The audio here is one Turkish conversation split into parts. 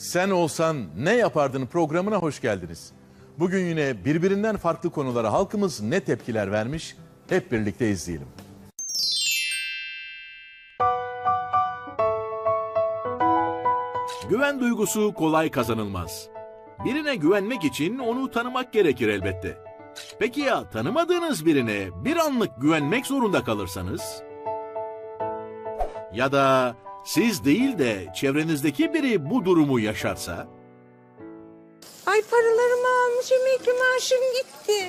Sen olsan ne yapardın programına hoş geldiniz. Bugün yine birbirinden farklı konulara halkımız ne tepkiler vermiş hep birlikte izleyelim. Güven duygusu kolay kazanılmaz. Birine güvenmek için onu tanımak gerekir elbette. Peki ya tanımadığınız birine bir anlık güvenmek zorunda kalırsanız? Ya da siz değil de çevrenizdeki biri bu durumu yaşarsa? Ay paralarımı almış emekli maaşım gitti.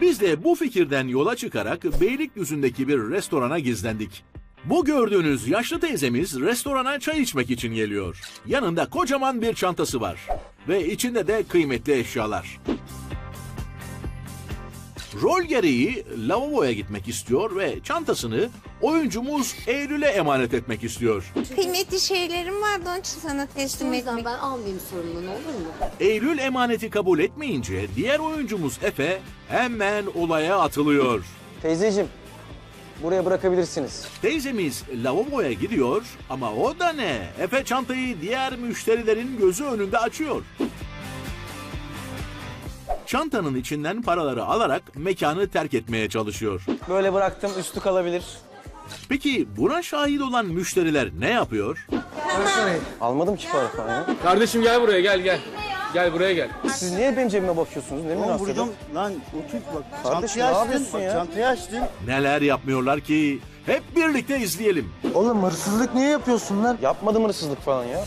Biz de bu fikirden yola çıkarak Beylikdüzü'ndeki bir restorana gizlendik. Bu gördüğünüz yaşlı teyzemiz restorana çay içmek için geliyor. Yanında kocaman bir çantası var. Ve içinde de kıymetli eşyalar. Rol gereği lavaboya gitmek istiyor ve çantasını oyuncumuz Eylül'e emanet etmek istiyor. Kıymetli şeylerim vardı onun için sana teslim O yüzden etmek. ben almayayım sorumluluğunu olur mu? Eylül emaneti kabul etmeyince diğer oyuncumuz Efe hemen olaya atılıyor. Teyzeciğim, buraya bırakabilirsiniz. Teyzemiz lavaboya gidiyor ama o da ne? Efe çantayı diğer müşterilerin gözü önünde açıyor. Çantanın içinden paraları alarak mekanı terk etmeye çalışıyor. Böyle bıraktım, üstü kalabilir. Peki buna şahit olan müşteriler ne yapıyor? Almadım ki para falan ya. Kardeşim gel buraya gel gel. Gel buraya gel. Siz niye benim cebime bakıyorsunuz? Ne Oğlum münasebet? buradan lan otur bak. Kardeşim, çantayı ne açtın. yapıyorsun Bak, ya? Çantayı açtın. Neler yapmıyorlar ki? Hep birlikte izleyelim. Oğlum hırsızlık niye yapıyorsun lan? Yapmadım hırsızlık falan ya.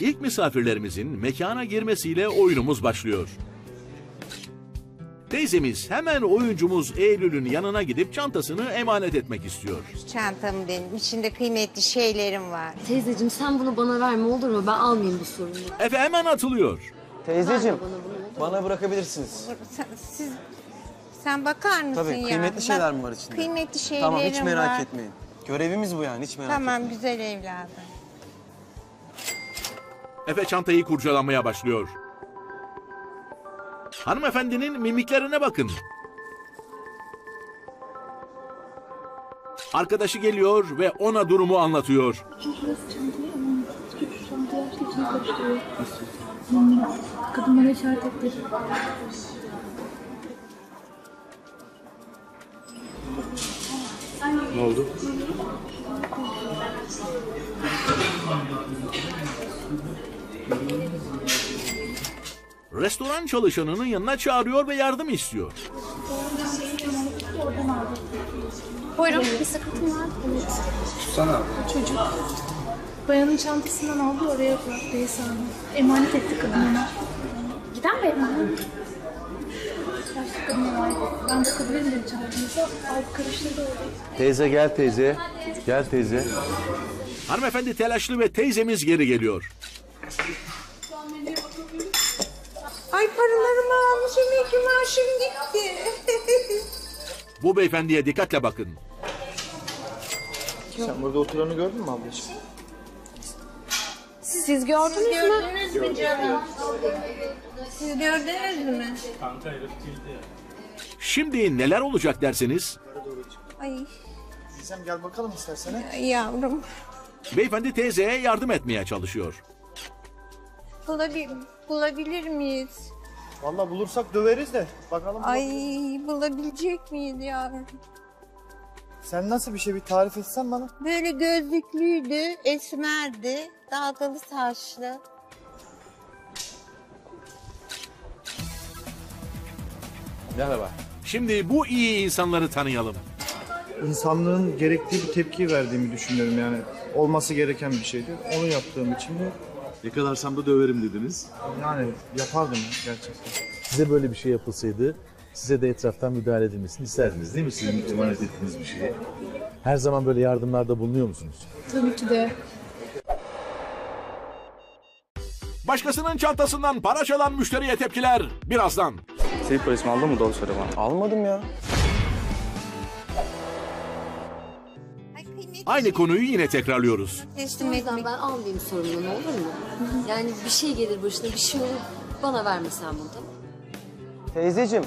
İlk misafirlerimizin mekana girmesiyle oyunumuz başlıyor. Teyzemiz hemen oyuncumuz Eylül'ün yanına gidip çantasını emanet etmek istiyor. Çantam benim. içinde kıymetli şeylerim var. Teyzeciğim sen bunu bana verme olur mu? Ben almayayım bu sorumluluğu. Efe hemen atılıyor. Teyzeciğim, Verme bana bunu olur mu? bana bırakabilirsiniz. Sen, siz, sen bakar mısın Tabii, ya? kıymetli Bak, şeyler mi var içinde? Kıymetli şeylerim Tamam, hiç merak var. etmeyin. Görevimiz bu yani, hiç merak etmeyin. Tamam güzel evladım. Efe çantayı kurcalamaya başlıyor. Hanımefendinin mimiklerine bakın. Arkadaşı geliyor ve ona durumu anlatıyor. Kadın bana işaret etti. Ne oldu? Restoran çalışanının yanına çağırıyor ve yardım istiyor. Buyurun. Bir sıkıntım var. Evet. Sana. Çocuk. Bayanın çantasından aldı oraya bıraktı hesabı. Emanet etti kadına. Giden beyefendi. Yaşlı kadına var. Ben bakabilirim dedi çantanıza. Aldı karıştırdı. Teyze gel teyze. Gel teyze. Hanımefendi telaşlı ve teyzemiz geri geliyor. Ay paralarımı almış emekli maaşım gitti. Bu beyefendiye dikkatle bakın. Sen burada oturanı gördün mü ablacığım? Siz gördünüz mü? Gördünüz mü canım? Siz gördünüz mü? Şimdi neler olacak derseniz? Ay Gizem gel bakalım istersen. ha. yavrum. Beyefendi teyzeye yardım etmeye çalışıyor. Bulabilir, bulabilir miyiz? Vallahi bulursak döveriz de. Bakalım. Ay bulabilecek miyiz yavrum? Sen nasıl bir şey bir tarif etsen bana. Böyle gözlüklüydü, esmerdi, dalgalı saçlı. Merhaba. Şimdi bu iyi insanları tanıyalım. İnsanlığın gerektiği bir tepki verdiğimi düşünüyorum yani. Olması gereken bir şeydi. Onu yaptığım için de Yakalarsam da döverim dediniz. yani yapardım gerçekten. Size böyle bir şey yapılsaydı size de etraftan müdahale edilmesini isterdiniz değil mi? Sizin emanet ettiğiniz bir şeye. Her zaman böyle yardımlarda bulunuyor musunuz? Tabii ki de. Başkasının çantasından para çalan müşteriye tepkiler birazdan. Sivil polis mi aldı mı doğru söyle bana. Almadım ya. Aynı konuyu yine tekrarlıyoruz. teslim etmek. ben almayayım sorumluluğunu olur mu? Yani bir şey gelir başına bir şey olur. Bana verme sen bunu tamam mı? Teyzeciğim,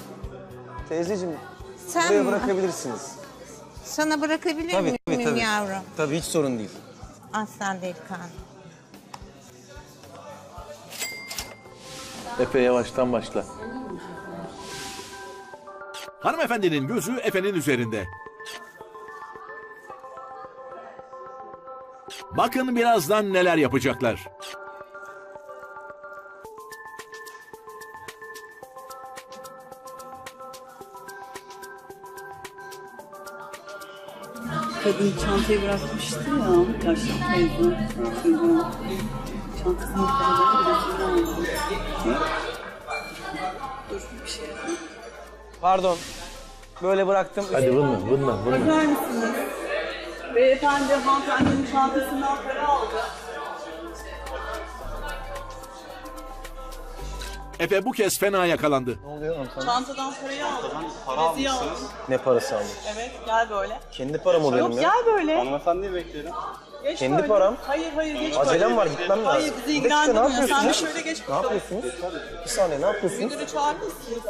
teyzeciğim Sen Buraya mi? bırakabilirsiniz. Sana bırakabilir Tabii, miyim tabii, tabii. yavrum? Tabii hiç sorun değil. Aslan delikanlı. Efe yavaştan başla. Hanımefendinin gözü Efe'nin üzerinde. Bakın birazdan neler yapacaklar. Kadın çantayı bırakmıştı ya. Çocuğun çantasını bırakıyor. Dur bir şey yapayım. Pardon. Böyle bıraktım. Hadi bununla, bununla, bununla. Bakar mısınız? Beyefendi hanımefendinin çantasından para aldı. Efe bu kez fena yakalandı. Ne oluyor hanımefendi? Çantadan parayı aldı. Bileziği aldı. Ne parası aldın? Evet, gel böyle. Kendi param o benim Yok ya. gel böyle. Hanımefendiyi bekleyelim. Geç Kendi böyle. param. Hayır hayır geç Acelem böyle. var gitmem lazım. Hayır bizi Bir dakika, ne ilgilendirmiyor. Sen bir yapıyorsunuz? şöyle geç Ne bakalım. yapıyorsunuz? Bir saniye ne yapıyorsunuz? Müdürü çağırır mısınız?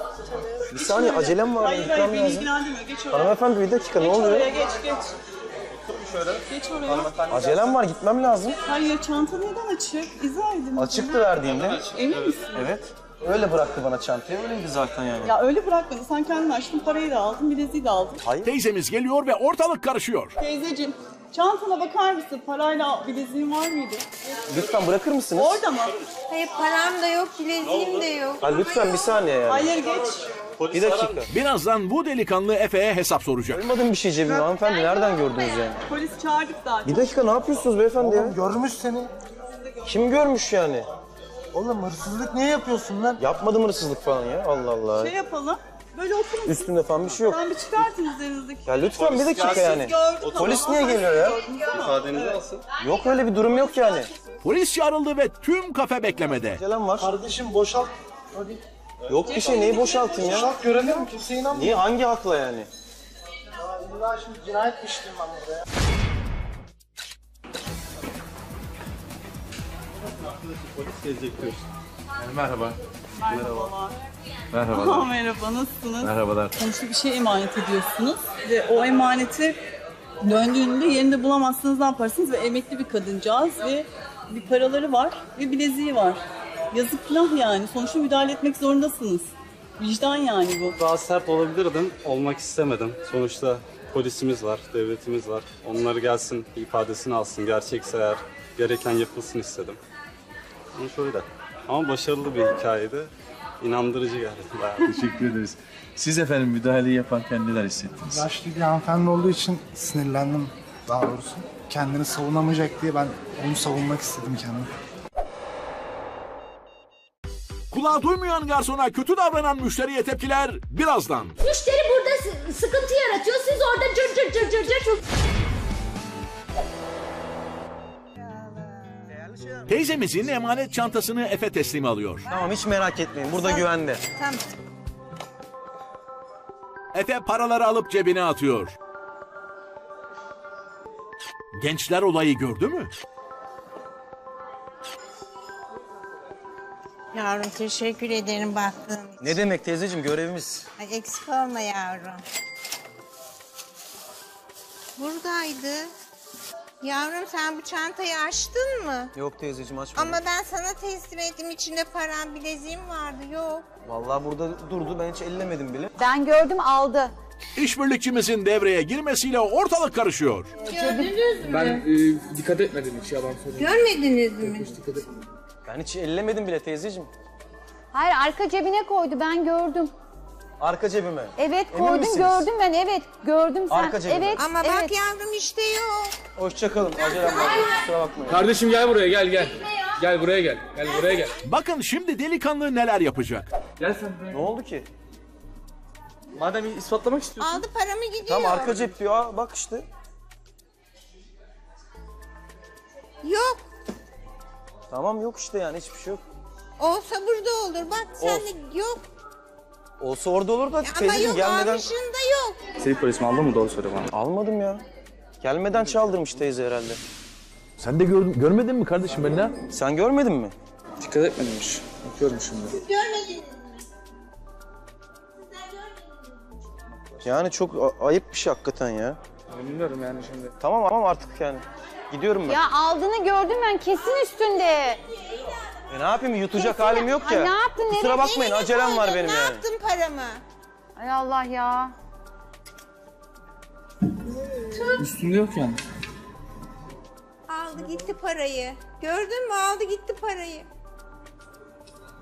Bir saniye acelem var Hayır gitmem hayır beni lazım. ilgilendirmiyor. Geç oraya. Hanımefendi bir dakika ne Geç oluyor? oraya geç geç. Geç oraya. Acelem var gitmem lazım. Hayır çanta neden açık? İzah edin. Açıktı verdiğimde. Emin misin? Evet. Öyle bıraktı bana çantayı. Öyleydi zaten yani. Ya öyle bırakmadın. Sen kendin açtın. Parayı da aldın. Bileziği de aldın. Hayır. Teyzemiz geliyor ve ortalık karışıyor. Teyzeciğim çantana bakar mısın? Parayla bileziğin var mıydı? Lütfen bırakır mısınız? Orada mı? Hayır param da yok, bileziğim de yok. Ha, lütfen bir saniye yani. Hayır geç. Bir dakika. Birazdan bu delikanlı Efe'ye hesap soracak. Koymadım bir şey cebime hanımefendi. Nereden gördünüz yani? Polis çağırdık zaten. Bir dakika ne yapıyorsunuz beyefendi ya? Görmüş seni. Kim görmüş yani? Oğlum hırsızlık niye yapıyorsun lan? Yapmadım hırsızlık falan ya. Allah Allah. Şey yapalım. Böyle oturun. Üstünde falan bir şey yok. Ben bir çıkartın üzerinizdeki. Ya lütfen bir dakika yani. Gördüm Polis niye geliyor ya? İfadenizi alsın. Yok öyle bir durum yok yani. Polis çağrıldı ve tüm kafe beklemede. Acelem var. Kardeşim boşalt. Yok bir şey neyi boşaltayım ya? Boşalt görelim kimse inanmıyor. Niye hangi hakla yani? İlla şimdi cinayet mi işledim ben burada ya? Merhaba. Merhabalar. Merhabalar. Aa, merhaba nasılsınız? Merhabalar. Sonuçta bir şey emanet ediyorsunuz ve o emaneti döndüğünde yerinde bulamazsınız ne yaparsınız ve emekli bir kadıncağız ve bir paraları var ve bileziği var. Yazık günah yani. Sonuçta müdahale etmek zorundasınız. Vicdan yani bu. Daha sert olabilirdim. Olmak istemedim. Sonuçta polisimiz var, devletimiz var. Onları gelsin ifadesini alsın. Gerçekse eğer gereken yapılsın istedim. Ama şöyle. Ama başarılı bir hikayeydi. İnandırıcı geldi. bayağı. Teşekkür ederiz. Siz efendim müdahaleyi yaparken neler hissettiniz? Yaşlı bir hanımefendi olduğu için sinirlendim daha doğrusu. Kendini savunamayacak diye ben onu savunmak istedim kendimi. Kulağı duymayan garsona kötü davranan müşteriye tepkiler birazdan. Müşteri burada sı- sıkıntı yaratıyor. Siz orada cır cır cır cır cır. Teyzemizin emanet çantasını Efe teslim alıyor. Tamam hiç merak etmeyin. Burada güvende. Tamam. Efe paraları alıp cebine atıyor. Gençler olayı gördü mü? Yavrum teşekkür ederim baktığın için. Ne demek teyzeciğim görevimiz. Ay, eksik olma yavrum. Buradaydı. Yavrum sen bu çantayı açtın mı? Yok teyzeciğim açmadım. Ama ben sana teslim ettim. İçinde param, bileziğim vardı. Yok. Vallahi burada durdu ben hiç ellemedim bile. Ben gördüm aldı. İşbirlikçimizin devreye girmesiyle ortalık karışıyor. Gördünüz mü? Ben e, dikkat etmedim hiç yalan söyleyeyim. Görmediniz mi? Hiç dikkat etmedim. Ben hiç ellemedim bile teyzeciğim. Hayır arka cebine koydu ben gördüm. Arka cebime. Evet Emin koydum misiniz? gördüm ben evet gördüm sen. Arka cebine. Evet Ama evet. bak yavrum işte yok. Hoşçakalın. Acelem var. Kusura bakmayın. Kardeşim gel buraya gel gel. Gel buraya gel. Gel buraya gel. Bakın şimdi delikanlı neler yapacak. Gel sen buraya. Ne oldu ki? Madem ispatlamak istiyorsun. Aldı paramı gidiyor. Tam arka cep diyor. Aa, bak işte. Yok. Tamam yok işte yani hiçbir şey yok. Olsa burada olur. Bak sen de yok. Olsa orada olur da Ama teyzeciğim yok gelmeden... almışında yok. Seyit polis mi aldı mı? Doğru söyle bana. Almadım ya. Gelmeden çaldırmış teyze herhalde. Sen de gördün, görmedin mi kardeşim ben ne? Sen görmedin mi? Dikkat etmedim hiç. Bakıyorum şimdi. Görmediniz mi? Yani çok a- ayıp bir şey hakikaten ya. Bilmiyorum yani şimdi. Tamam tamam artık yani. Gidiyorum ben. Ya aldığını gördüm ben kesin üstünde. E ne yapayım yutacak Kesin- halim yok Ha, ya. ne yaptın, Kusura nereye- bakmayın nereye acelem var koydun, benim ne yani. yaptın paramı? Ay Allah ya. Üstünde yok yani. Aldı gitti parayı. Gördün mü aldı gitti parayı.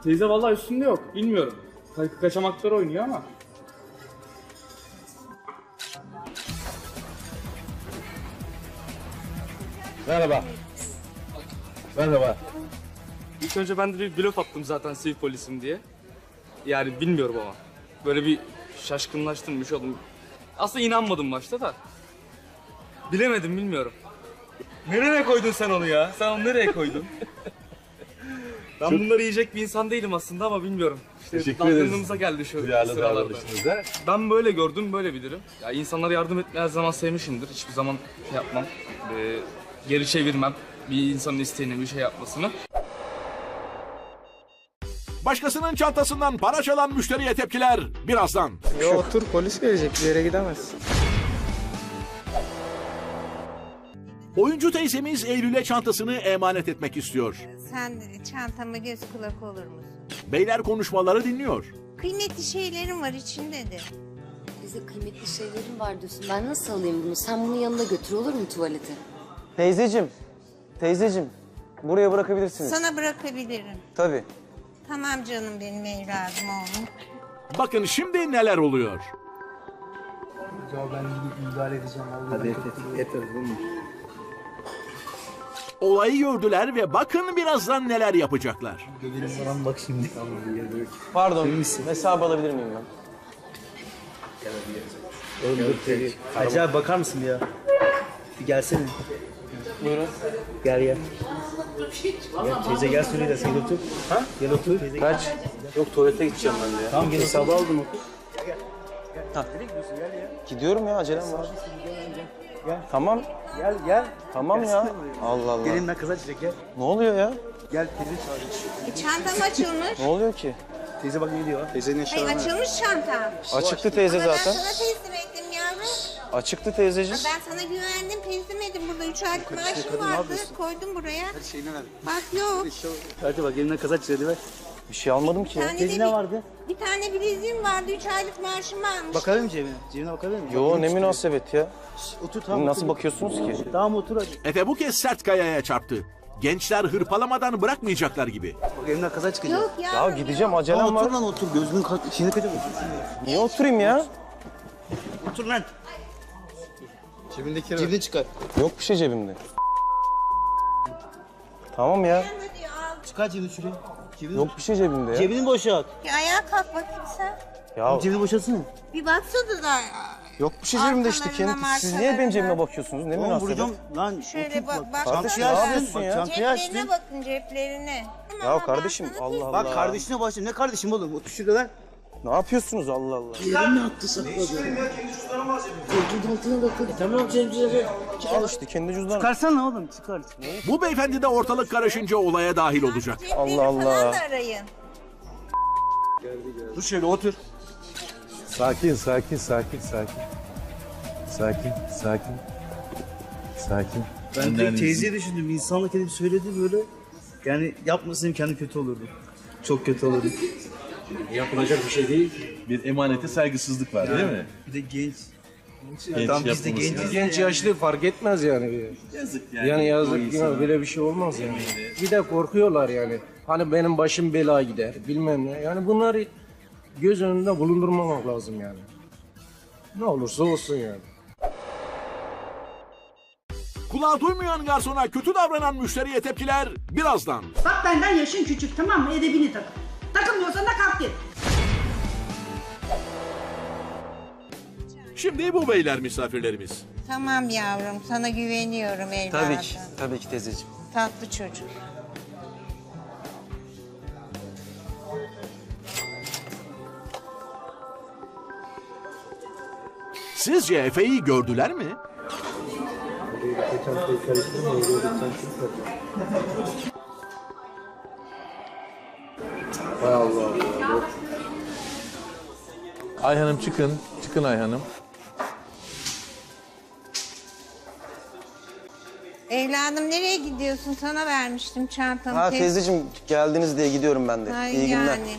Teyze vallahi üstünde yok. Bilmiyorum. Ka- kaçamakları oynuyor ama. Merhaba. Merhaba. İlk önce ben de bir blöf attım zaten sivil polisim diye. Yani bilmiyorum ama. Böyle bir şaşkınlaştım bir şey oldum. Aslında inanmadım başta da. Bilemedim bilmiyorum. Nereye koydun sen onu ya? Sen onu nereye koydun? ben bunları yiyecek bir insan değilim aslında ama bilmiyorum. İşte Teşekkür ederiz. geldi şu Duyarlı sıralarda. davranışınıza. Ben böyle gördüm, böyle bilirim. Ya insanlara yardım etmeyi her zaman sevmişimdir. Hiçbir zaman şey yapmam. Ee, geri çevirmem bir insanın isteğini bir şey yapmasını. Başkasının çantasından para çalan müşteriye tepkiler birazdan. Ya otur polis gelecek bir yere gidemezsin. Oyuncu teyzemiz Eylül'e çantasını emanet etmek istiyor. Sen çantama göz kulak olur musun? Beyler konuşmaları dinliyor. Kıymetli şeylerim var içinde de. Bize kıymetli şeylerim var diyorsun. Ben nasıl alayım bunu? Sen bunu yanına götür olur mu tuvalete? Teyzecim. Teyzecim. Buraya bırakabilirsiniz. Sana bırakabilirim. Tabii. Tamam canım benim evladım oğlum. Bakın şimdi neler oluyor. Olayı gördüler ve bakın birazdan neler yapacaklar. Pardon. Hesabı alabilir miyim ben? Hacı abi bakar mısın ya? Bir gelsene. Buyurun. Gel gel. Gel teyze gel söyle de gel otur. Ha? Gel otur. Teyze gel. Kaç? Yok tuvalete gideceğim ben de ya. Tamam gel hesabı aldım otur. Gidiyorum ya acelem var. Tamam. Gel gel. Tamam ya. Allah Allah. Gelin kız açacak gel. Ne oluyor ya? Gel teyze çağır. E, çantam açılmış. Ne oluyor ki? Teyze bak ne diyor. Teyzenin Ay, açılmış çantam. Açıktı teyze Ama ben zaten. sana teslim ettim. Açıktı teyzeciğim. Ben sana güvendim teslim ettim. Burada üç aylık maaşım vardı. Koydum buraya. Şeyini ver. Bak yok. Hadi bak elinden kız açacak hadi ver. Bir şey almadım ki Bir ya. Teyze ne vardı? bir tane bileziğim vardı. Üç aylık maaşım varmış. Bakabilir miyim cebine? Cebine bakabilir miyim? Yo ne münasebet ya. Otur tamam. Nasıl otur. bakıyorsunuz ki? Tamam otur hadi. Efe bu kez sert kayaya çarptı. Gençler hırpalamadan bırakmayacaklar gibi. Bak elinden kaza çıkacak. Yok Ya yavrum. gideceğim acelem otur var. lan otur. Gözünün şeyine kaçacak otur. Niye oturayım ya? Otur lan. Cebindeki Cebini çıkar. Yok bir şey cebimde. Tamam ya. Çıkar cebini şuraya. Cebini, Yok bir şey cebimde ya. Cebini boşalt. Bir ayağa kalk bakayım sen. Ya Cebini boşaltsana. Bir baksana da. yok bir şey cebimde işte. Arkalarına, Kendi, siz niye benim cebime bakıyorsunuz? Ne Oğlum münasebet? vuracağım. Lan Şöyle otur bak- bak- Kardeşim Çantayı ne açtın. yapıyorsun ya? çantayı açtın. Ceplerine bakın ceplerine. Ya kardeşim Allah Allah. Bak kardeşine başlayayım. Ne kardeşim oğlum? Otur şurada lan. Ne yapıyorsunuz Allah Allah? Yerini attı sakladı. Tamam cebine. Al işte kendi cüzdanım. Çıkarsana oğlum çıkar. Bu beyefendi de ortalık karışınca olaya dahil olacak. Allah Allah. arayın. Dur şöyle otur. Sakin, sakin, sakin, sakin. Sakin, sakin. Sakin. Ben direkt teyzeye düşündüm. İnsanlık edip söyledi böyle. Yani yapmasaydım kendi kötü olurdu. Çok kötü olurdu. Yapılacak bir şey değil. Bir emanete saygısızlık var değil mi? Bir de genç. Genç Tam biz de genç. lazım. Genç yaşlı fark etmez yani. Yazık yani. Yani O yazık insana. ya böyle bir şey olmaz yani. Bir de korkuyorlar yani. Hani benim başım bela gider bilmem ne. Yani bunları göz önünde bulundurmamak lazım yani. Ne olursa olsun yani. Kulağı duymayan garsona kötü davranan müşteriye tepkiler birazdan. Bak benden yaşın küçük tamam mı? Edebini takın. Takılmıyorsan da kalk git. Şimdi bu beyler misafirlerimiz. Tamam yavrum sana güveniyorum evladım. Tabii ki. Tabii ki teyzeciğim. Tatlı çocuk. Sizce Efe'yi gördüler mi? Ayhan'ım çıkın. Çıkın Ayhan'ım. Evladım nereye gidiyorsun? Sana vermiştim çantamı. Ha Teyze- teyzeciğim geldiniz diye gidiyorum ben de. Ay İyi günler. yani.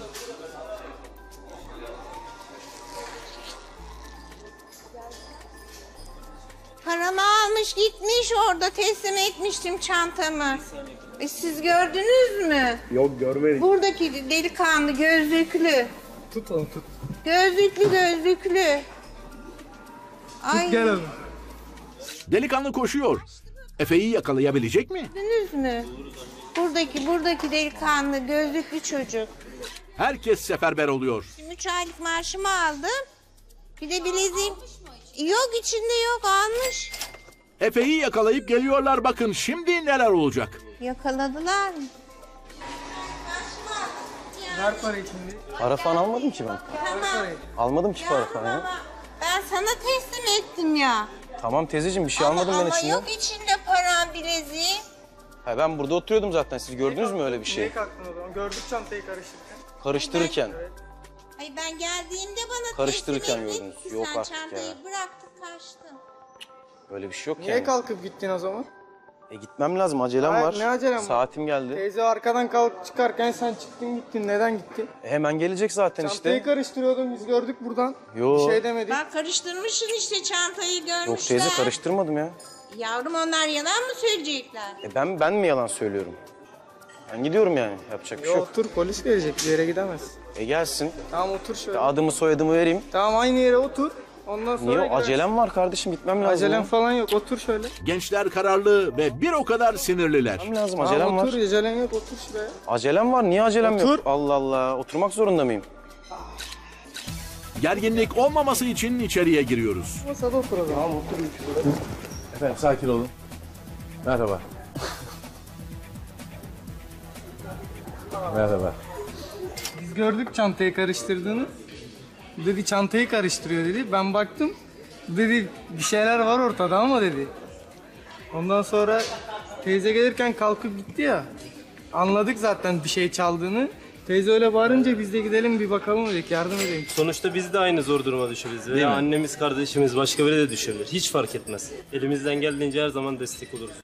Paramı almış gitmiş orada teslim etmiştim çantamı. E siz gördünüz mü? Yok görmedik. Buradaki delikanlı gözlüklü. Tut onu tut. Gözlüklü gözlüklü. Ay Gel abi. Delikanlı koşuyor. Efe'yi yakalayabilecek mi? gördünüz mü? Buradaki buradaki delikanlı gözlüklü çocuk. Herkes seferber oluyor. Şimdi üç aylık maaşımı aldım. Bir de bileziğim. Yok içinde yok almış. Efe'yi yakalayıp geliyorlar bakın şimdi neler olacak. Yakaladılar mı? Ver parayı şimdi. Para falan almadım ki ben. Tamam. Almadım ki para falan ya. Ama ben sana teslim ettim ya. Tamam teyzeciğim bir şey ama, almadım ben ama içinde. yok içinde param bileziği. Ha, ben burada oturuyordum zaten. Siz gördünüz mü öyle bir şey? Niye kalktın o zaman? Gördük çantayı karıştırırken. Karıştırırken. Ay ben geldiğimde bana Karıştırırken teslim gördünüz. ettin Yok sen artık çantayı ya. bıraktın kaçtın. Öyle bir şey yok Niye yani. kalkıp gittin o zaman? E gitmem lazım. Acelem Hayır, var. ne acelem var? Saatim geldi. Teyze arkadan kalk çıkarken sen çıktın gittin. Neden gittin? E, hemen gelecek zaten Çantayı işte. karıştırıyordun biz gördük buradan. Yo. Bir şey demedik. Bak karıştırmışsın işte çantayı görmüşler. Yok teyze karıştırmadım ya. Yavrum onlar yalan mı söyleyecekler? E, ben ben mi yalan söylüyorum? Ben gidiyorum yani. Yapacak bir şey Yo, yok. otur polis gelecek bir yere gidemez. E gelsin. Tamam otur şöyle. Adımı soyadımı vereyim. Tamam aynı yere otur. Ondan sonra Niye? gidersin. Acelem var kardeşim. Gitmem lazım. Acelem ya. falan yok otur şöyle. Gençler kararlı ve bir o kadar sinirliler. Gitmem lazım. Tamam Acelem otur var. acelem yok otur şuraya. Acelem var. Niye acelem Otur. yok? Allah Allah. Oturmak zorunda mıyım? Gerginlik olmaması için içeriye giriyoruz. Masada otur o zaman. Tamam otur. Efendim sakin olun. Merhaba. Merhaba. Biz gördük çantayı karıştırdığını. Dedi çantayı karıştırıyor dedi. Ben baktım. Dedi bir şeyler var ortada ama dedi. Ondan sonra teyze gelirken kalkıp gitti ya. Anladık zaten bir şey çaldığını. Teyze öyle bağırınca biz de gidelim bir bakalım dedik yardım edelim. Sonuçta biz de aynı zor duruma düşeriz. Veya mi? annemiz, kardeşimiz, başka biri de düşebilir. Hiç fark etmez. Elimizden geldiğince her zaman destek oluruz.